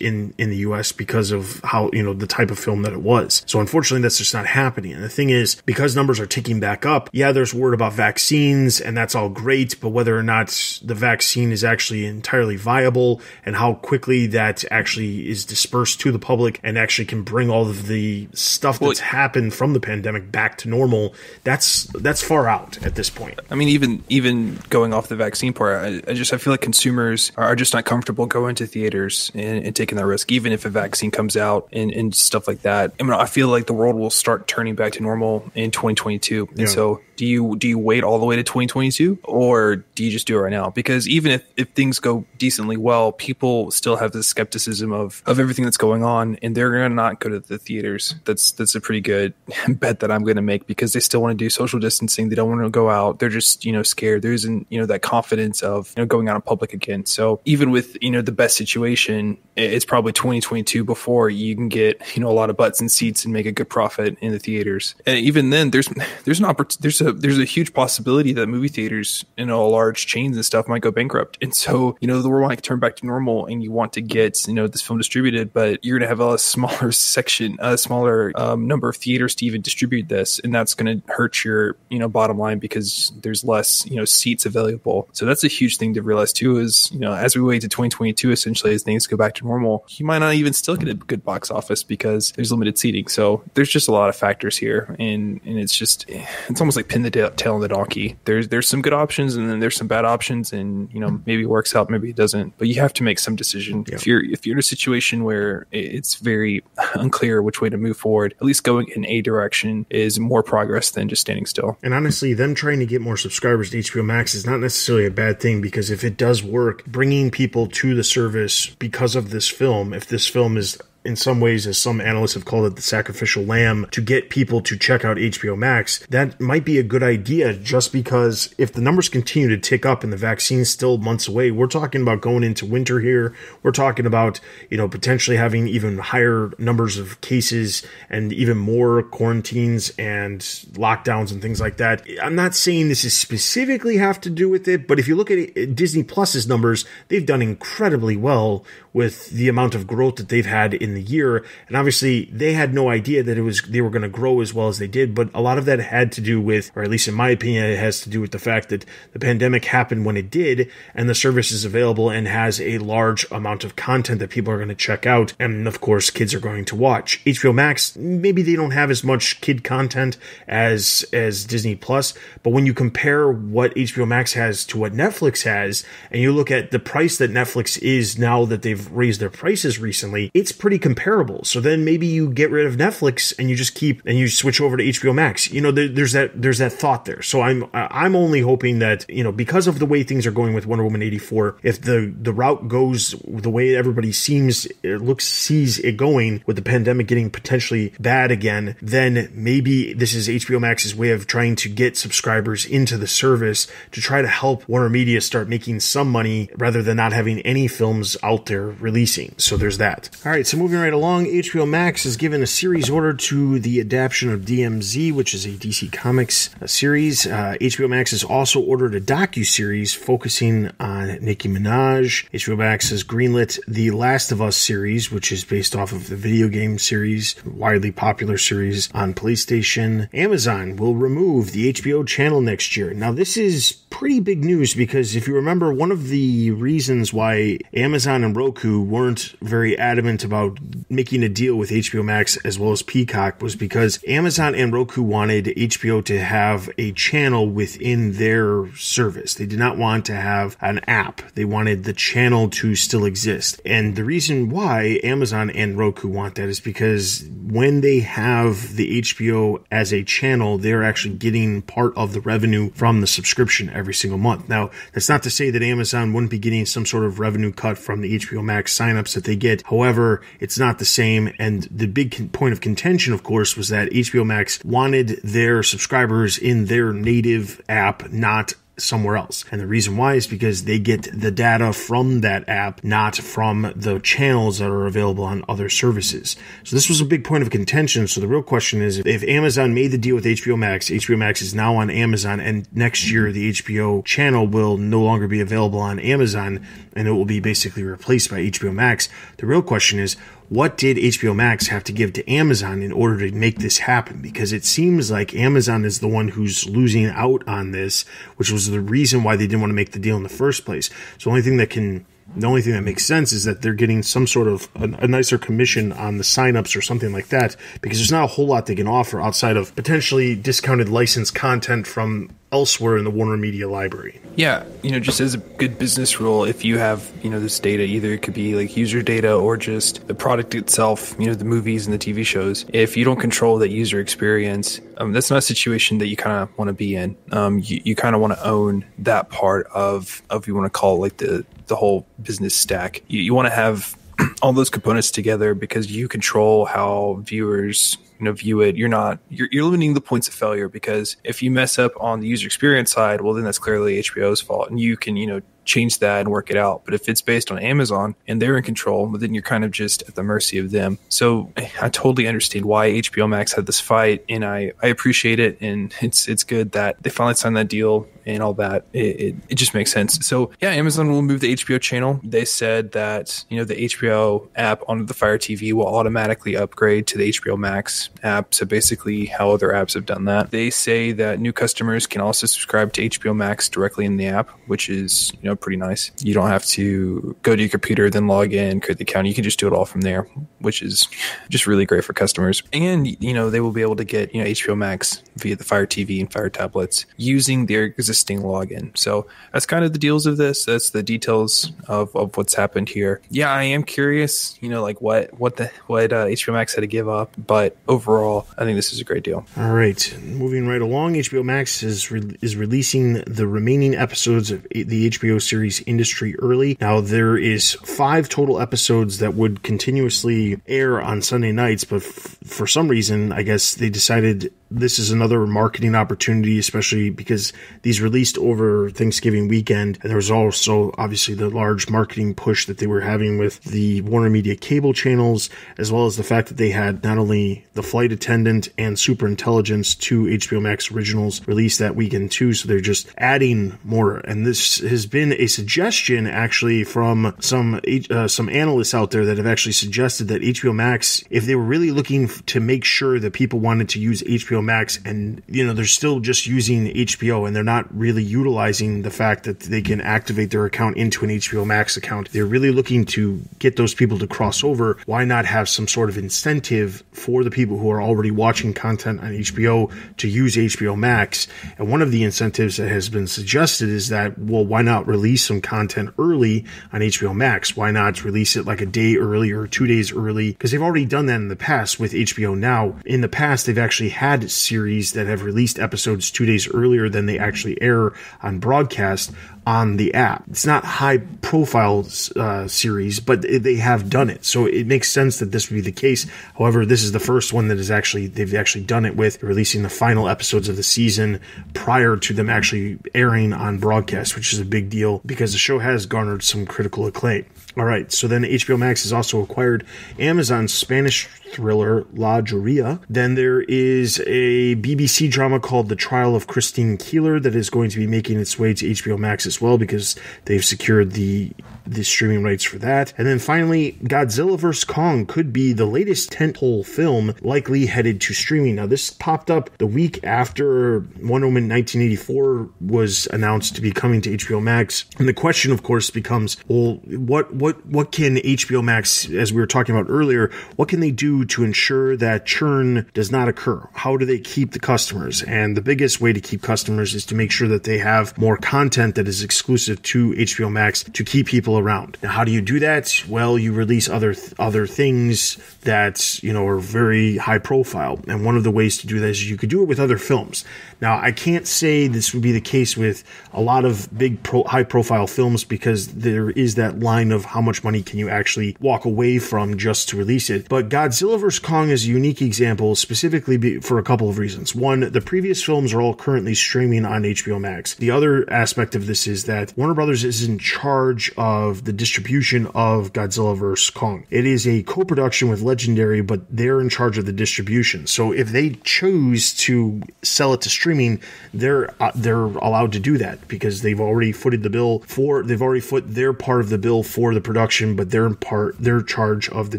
in, in the US because of how, you know, the type of film that it was. So unfortunately, that's just not happening. And the thing is, because numbers are ticking back up, yeah, there's word about vaccines and that's all great, but whether or not the vaccine is actually entirely viable and how quickly that actually is dispersed to the public and actually can bring all of the stuff that's well, happened from the pandemic back to normal, that's, that's far out at this point. I mean, even even going off the vaccine part, I, I just I feel like consumers are just not comfortable going to theaters and, and, taking that risk, even if a vaccine comes out and, and stuff like that. I mean, I feel like the world will start turning back to normal in 2022, and yeah. so do you do you wait all the way to 2022 or do you just do it right now? Because even if, if things go decently well people still have the skepticism of of everything that's going on and they're gonna not go to the theaters. That's that's a pretty good bet that i'm gonna make because they still want to do social distancing. They don't want to go out. They're just you know scared. There isn't you know that confidence of you know going out in public again. So even with you know the best situation it's probably 2022 before you can get you know a lot of butts and seats and make a good profit in the theaters and even then there's there's an opportunity there's a there's a huge possibility that movie theaters, you know, large chains and stuff might go bankrupt. And so, you know, the world might turn back to normal and you want to get, you know, this film distributed, but you're to have a smaller section, a smaller um, number of theaters to even distribute this. And that's going to hurt your, you know, bottom line because there's less, you know, seats available. So that's a huge thing to realize too is, you know, as we to 2022, essentially, as things go back to normal, you might not even still get a good box office because there's limited seating. So there's just a lot of factors here. And, and it's just, it's almost like pin the tail on the donkey. There's there's some good options and then there's some bad options, and you know maybe it works out, maybe it doesn't. But you have to make some decision. Yeah. If you're if you're in a situation where it's very unclear which way to move forward, at least going in a direction is more progress than just standing still. And honestly, them trying to get more subscribers to HBO Max is not necessarily a bad thing because if it does work, bringing people to the service because of this film, if this film is in some ways, as some analysts have called it, the sacrificial lamb to get people to check out HBO Max, that might be a good idea just because if the numbers continue to tick up and the vaccine's still months away, we're talking about going into winter here. We're talking about, you know, potentially having even higher numbers of cases and even more quarantines and lockdowns and things like that. I'm not saying this is specifically have to do with it, but if you look at it, uh, Disney Plus's numbers, they've done incredibly well with the amount of growth that they've had in the year. And obviously, they had no idea that it was they were going to grow as well as they did. But a lot of that had to do with, or at least in my opinion, it has to do with the fact that the pandemic happened when it did, and the service is available and has a large amount of content that people are going to check out, and of course, kids are going to watch. HBO Max, maybe they don't have as much kid content as as Disney Plus, but when you compare what HBO Max has to what Netflix has, and you look at the price that Netflix is now that they've raised their prices recently, it's pretty comparable. So then maybe you get rid of Netflix and you just keep and you switch over to HBO Max. You know, there, there's that there's that thought there. So I'm I'm only hoping that you know because of the way things are going with Wonder Woman 84, if the the route goes the way everybody seems it looks sees it going with the pandemic getting potentially bad again, then maybe this is HBO Max's way of trying to get subscribers into the service to try to help Warner Media start making some money rather than not having any films out there releasing. So there's that. All right, so moving right along, HBO Max has given a series order to the adaptation of DMZ, which is a DC Comics uh, series. Uh, HBO Max has also ordered a docu series focusing on Nicki Minaj. HBO Max has greenlit the Last of Us series, which is based off of the video game series, widely popular series on PlayStation. Amazon will remove the HBO channel next year. Now, this is pretty big news because if you remember, one of the reasons why Amazon and Roku weren't very adamant about making a deal with HBO Max as well as Peacock was because Amazon and Roku wanted HBO to have a channel within their service. They did not want to have an app. They wanted the channel to still exist. And the reason why Amazon and Roku want that is because when they have the HBO as a channel, they're actually getting part of the revenue from the subscription every single month. Now, that's not to say that Amazon wouldn't be getting some sort of revenue cut from the HBO Max signups that they get. However, it's not the same. And the big point of contention, of course, was that HBO Max wanted their subscribers in their native app, not somewhere else. And the reason why is because they get the data from that app, not from the channels that are available on other services. So this was a big point of contention. So the real question is if Amazon made the deal with HBO Max, HBO Max is now on Amazon and next year the HBO channel will no longer be available on Amazon and it will be basically replaced by HBO Max. The real question is what did HBO Max have to give to Amazon in order to make this happen? Because it seems like Amazon is the one who's losing out on this, which was the reason why they didn't want to make the deal in the first place. So the only thing that can the only thing that makes sense is that they're getting some sort of a, a, nicer commission on the signups or something like that because there's not a whole lot they can offer outside of potentially discounted licensed content from elsewhere in the Warner Media library. Yeah, you know, just as a good business rule, if you have, you know, this data, either it could be like user data or just the product itself, you know, the movies and the TV shows, if you don't control that user experience, um, that's not a situation that you kind of want to be in. Um, you, you kind of want to own that part of, of you want to call it like the, the whole business stack. You, you want to have all those components together because you control how viewers you know view it you're not you're, you're limiting the points of failure because if you mess up on the user experience side well then that's clearly hbo's fault and you can you know change that and work it out. But if it's based on Amazon and they're in control, then you're kind of just at the mercy of them. So eh, I totally understand why HBO Max had this fight, and I, I appreciate it. And it's it's good that they finally signed that deal and all that. It, it, it just makes sense. So yeah, Amazon will move the HBO channel. They said that you know the HBO app on the Fire TV will automatically upgrade to the HBO Max app. So basically, how other apps have done that. They say that new customers can also subscribe to HBO Max directly in the app, which is you know pretty nice. You don't have to go to your computer, then log in, create the account. You can just do it all from there, which is just really great for customers. And, you know, they will be able to get, you know, HBO Max via the Fire TV and Fire tablets using their existing login. So that's kind of the deals of this. That's the details of, of what's happened here. Yeah, I am curious, you know, like what, what the, what uh, HBO Max had to give up. But overall, I think this is a great deal. All right. Moving right along, HBO Max is, re- is releasing the remaining episodes of the HBO series Industry early. Now, there is five total episodes that would continuously air on Sunday nights, but f- for some reason, I guess they decided this is another marketing opportunity, especially because these released over Thanksgiving weekend. And there was also obviously the large marketing push that they were having with the Warner Media cable channels, as well as the fact that they had not only the flight attendant and super intelligence to HBO Max originals released that weekend too. So they're just adding more. And this has been a suggestion actually from some, uh, some analysts out there that have actually suggested that HBO Max, if they were really looking to make sure that people wanted to use HBO Max and you know they're still just using HBO and they're not really utilizing the fact that they can activate their account into an HBO Max account. They're really looking to get those people to cross over. Why not have some sort of incentive for the people who are already watching content on HBO to use HBO Max? And one of the incentives that has been suggested is that well, why not release some content early on HBO Max? Why not release it like a day early or two days early? Because they've already done that in the past with HBO Now. In the past, they've actually had series that have released episodes two days earlier than they actually air on broadcast on the app. It's not high profile uh, series, but they have done it, so it makes sense that this would be the case. However, this is the first one that is actually they've actually done it with releasing the final episodes of the season prior to them actually airing on broadcast, which is a big deal because the show has garnered some critical acclaim. All right, so then HBO Max has also acquired Amazon's Spanish thriller La Joya. Then there is a BBC drama called The Trial of Christine Keeler that is going to be making its way to HBO Max as well because they've secured the the streaming rights for that. And then finally, Godzilla vs. Kong could be the latest tentpole film likely headed to streaming. Now, this popped up the week after Wonder Woman 1984 was announced to be coming to HBO Max. And the question, of course, becomes, well, what what what can HBO Max, as we were talking about earlier, what can they do to ensure that churn does not occur? How do they keep the customers? And the biggest way to keep customers is to make sure that they have more content that is exclusive to HBO Max to keep people around. Now, how do you do that? Well, you release other th- other things that you know are very high profile, and one of the ways to do that is you could do it with other films. Now, I can't say this would be the case with a lot of big pro- high profile films because there is that line of how much money can you actually walk away from just to release it. But Godzilla vs. Kong is a unique example specifically for a couple of reasons. One, the previous films are all currently streaming on HBO Max. The other aspect of this is that Warner Brothers is in charge of the distribution of Godzilla vs. Kong. It is a co-production with Legendary, but they're in charge of the distribution. So if they choose to sell it to stream streaming, they're uh, they're allowed to do that because they've already footed the bill for they've already foot their part of the bill for the production, but they're in part their charge of the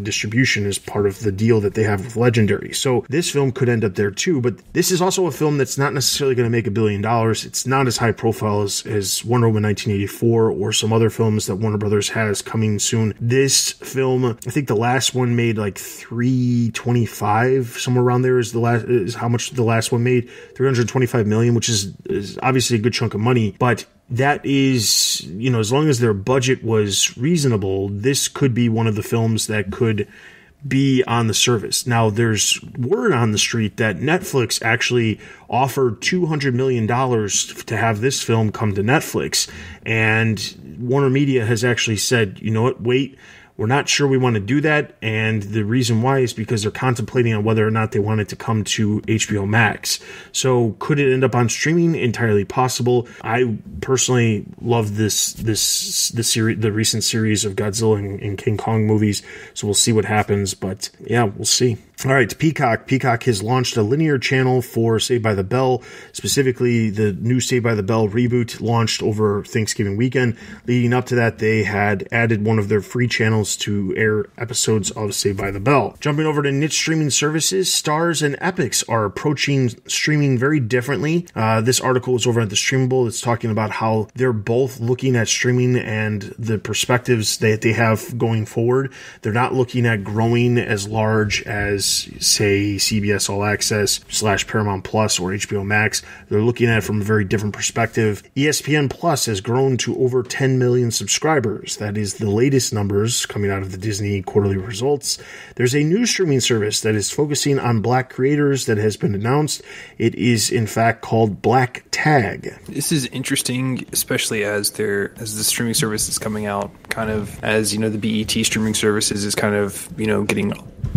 distribution is part of the deal that they have with Legendary. So this film could end up there too, but this is also a film that's not necessarily going to make a billion dollars. It's not as high profile as, as Wonder Woman 1984 or some other films that Warner Brothers has coming soon. This film, I think the last one made like 325 somewhere around there is the last is how much the last one made 320 25 million, which is, is obviously a good chunk of money, but that is, you know, as long as their budget was reasonable, this could be one of the films that could be on the service. Now, there's word on the street that Netflix actually offered $200 million to have this film come to Netflix. And Warner Media has actually said, you know what, wait, we're not sure we want to do that, and the reason why is because they're contemplating on whether or not they want it to come to HBO Max. So, could it end up on streaming? Entirely possible. I personally love this this the series, the recent series of Godzilla and, and King Kong movies. So we'll see what happens, but yeah, we'll see. All right, Peacock. Peacock has launched a linear channel for Saved by the Bell. Specifically, the new Saved by the Bell reboot launched over Thanksgiving weekend. Leading up to that, they had added one of their free channels to air episodes of Saved by the Bell. Jumping over to niche streaming services, Starz and Epix are approaching streaming very differently. Uh, this article is over at the Streamable. It's talking about how they're both looking at streaming and the perspectives that they have going forward. They're not looking at growing as large as say CBS All Access slash Paramount Plus or HBO Max. They're looking at it from a very different perspective. ESPN Plus has grown to over 10 million subscribers. That is the latest numbers coming out of the Disney quarterly results. There's a new streaming service that is focusing on black creators that has been announced. It is in fact called Blacktag. This is interesting, especially as there as the streaming service is coming out, kind of as you know the BET streaming services is kind of you know getting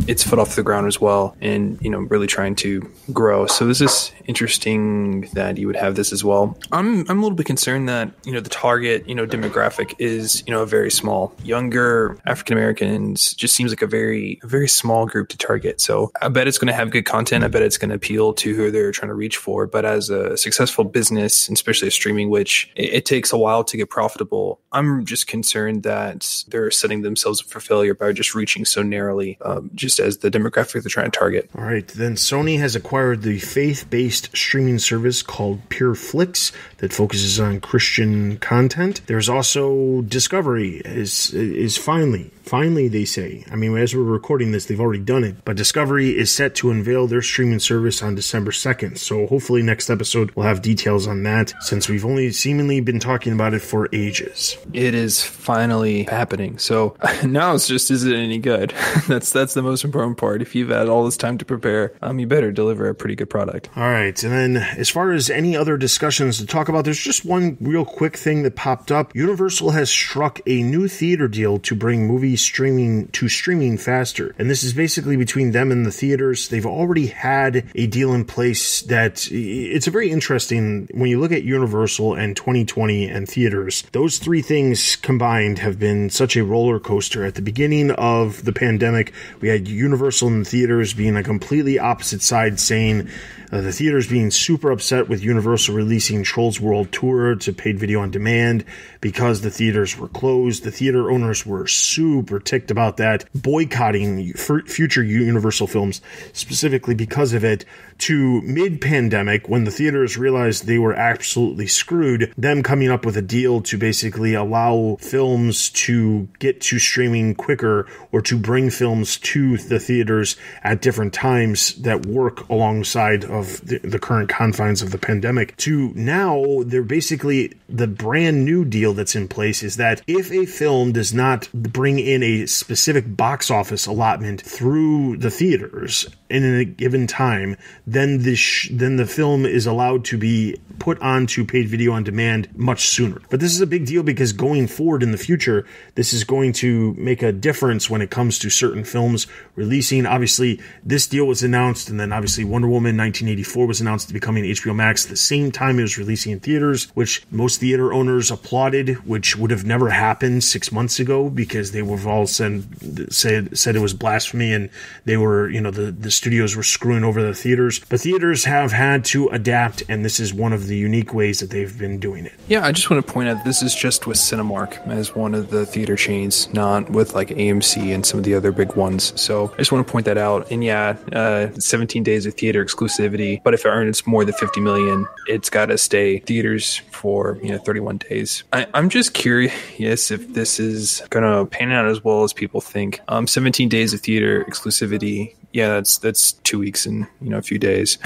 its foot off the ground as well and you know really trying to grow. So this is interesting that you would have this as well. I'm i'm a little bit concerned that you know the target you know demographic is you know a very small younger african americans just seems like a very a very small group to target. So i bet it's going to have good content. I bet it's going to appeal to who they're trying to reach for. But as a successful business especially a streaming which it, it takes a while to get profitable i'm just concerned that they're setting themselves up for failure by just reaching so narrowly um, just as the demographic they're trying to target. All right. Then Sony has acquired the faith based streaming service called PureFlix that focuses on Christian content. There's also Discovery is is finally Finally, they say. I mean, as we're recording this, they've already done it. But Discovery is set to unveil their streaming service on December 2nd. So hopefully, next episode we'll have details on that since we've only seemingly been talking about it for ages. It is finally happening. So now it's just, is it any good? that's that's the most important part. If you've had all this time to prepare, um, you better deliver a pretty good product. All right. And then as far as any other discussions to talk about, there's just one real quick thing that popped up. Universal has struck a new theater deal to bring movies streaming to streaming faster. And this is basically between them and the theaters. They've already had a deal in place that it's a very interesting when you look at Universal and 2020 and theaters. Those three things combined have been such a roller coaster. At the beginning of the pandemic, we had Universal and the theaters being a completely opposite side saying uh, the theaters being super upset with Universal releasing Trolls World Tour to paid video on demand because the theaters were closed. The theater owners were super ticked about that, boycotting future Universal films specifically because of it to mid pandemic when the theaters realized they were absolutely screwed, them coming up with a deal to basically allow films to get to streaming quicker or to bring films to the theaters at different times that work alongside of the, the current confines of the pandemic. To now they're basically the brand new deal that's in place is that if a film does not bring in a specific box office allotment through the theaters in a given time, then the sh- then the film is allowed to be put onto paid video on demand much sooner. But this is a big deal because going forward in the future, this is going to make a difference when it comes to certain films releasing. Obviously, this deal was announced, and then obviously Wonder Woman 1984 was announced to becoming HBO Max at the same time it was releasing in theaters, which most theater owners applauded, which would have never happened six months ago because they were all said said said it was blasphemy and they were you know the the studios were screwing over the theaters. But theaters have had to adapt, and this is one of the unique ways that they've been doing it. Yeah, I just want to point out this is just with Cinemark as one of the theater chains, not with like AMC and some of the other big ones. So I just want to point that out. And yeah, uh, 17 days of theater exclusivity, but if it earns more than 50 million, it's got to stay theaters for you know 31 days. I, am just curious if this is gonna pan out as well as people think. Um, 17 days of theater exclusivity yeah, that's that's two weeks and you know a few days.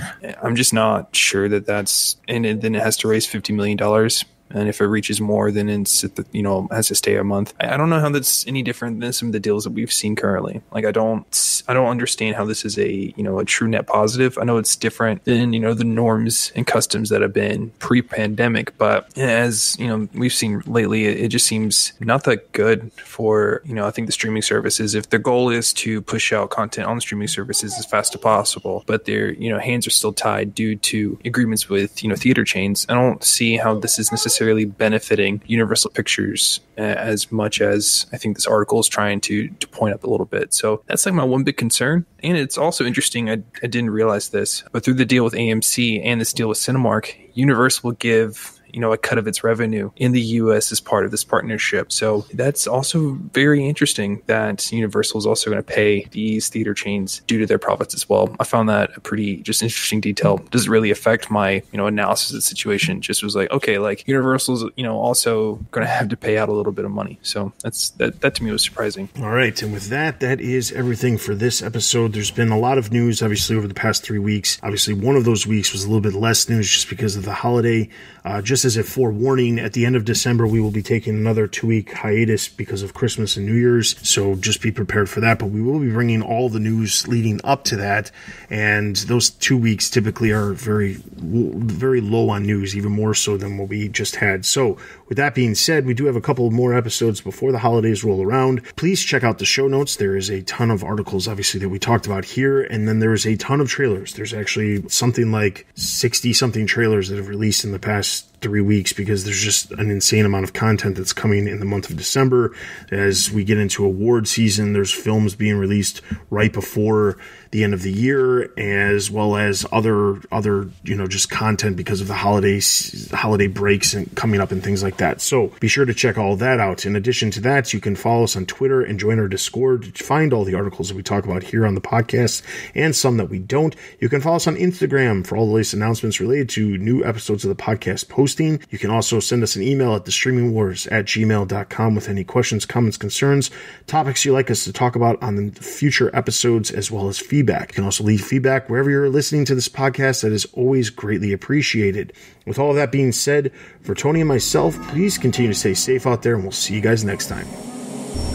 I'm just not sure that that's and then it has to raise fifty million dollars and if it reaches more, then it's you know has to stay a month. I don't know how that's any different than some of the deals that we've seen currently. Like I don't I don't understand how this is a you know a true net positive. I know it's different than you know the norms and customs that have been pre-pandemic, but as you know we've seen lately, it, it just seems not that good for you know I think the streaming services. If their goal is to push out content on the streaming services as fast as possible, but their you know hands are still tied due to agreements with you know theater chains, I don't see how this is necessarily necessarily benefiting Universal Pictures uh, as much as I think this article is trying to to point up a little bit. So that's like my one big concern. And it's also interesting. I, I didn't realize this, but through the deal with AMC and this deal with Cinemark, Universal will give you know a cut of its revenue in the U.S. as part of this partnership. So that's also very interesting that Universal is also going to pay these theater chains due to their profits as well. I found that a pretty just interesting detail. Does it really affect my you know analysis of the situation? Just was like okay, like Universal's you know also going to have to pay out a little bit of money. So that's that that to me was surprising. All right, and with that, that is everything for this episode. There's been a lot of news obviously over the past three weeks. Obviously, one of those weeks was a little bit less news just because of the holiday. Uh, just as a forewarning, at the end of December, we will be taking another two week hiatus because of Christmas and New Year's. So just be prepared for that. But we will be bringing all the news leading up to that. And those two weeks typically are very, very low on news, even more so than what we just had. So with that being said, we do have a couple more episodes before the holidays roll around. Please check out the show notes. There is a ton of articles, obviously, that we talked about here. And then there is a ton of trailers. There's actually something like 60 something trailers that have released in the past three weeks because there's just an insane amount of content that's coming in the month of December. As we get into award season, there's films being released right before the end of the year, as well as other other you know just content because of the holidays, holiday breaks and coming up and things like that. So be sure to check all that out. In addition to that, you can follow us on Twitter and join our Discord to find all the articles that we talk about here on the podcast and some that we don't. You can follow us on Instagram for all the latest announcements related to new episodes of the podcast posting. You can also send us an email at the streaming wars at gmail.com with any questions, comments, concerns, topics you'd like us to talk about on the future episodes, as well as feedback feedback. You can also leave feedback wherever you're listening to this podcast. That is always greatly appreciated. With all of that being said, for Tony and myself, please continue to stay safe out there, and we'll see you guys next time.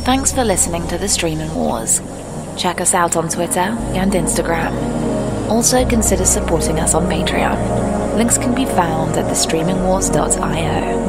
Thanks for listening to the Streaming Wars. Check us out on Twitter and Instagram. Also, consider supporting us on Patreon. Links can be found at thestreamingwars.io.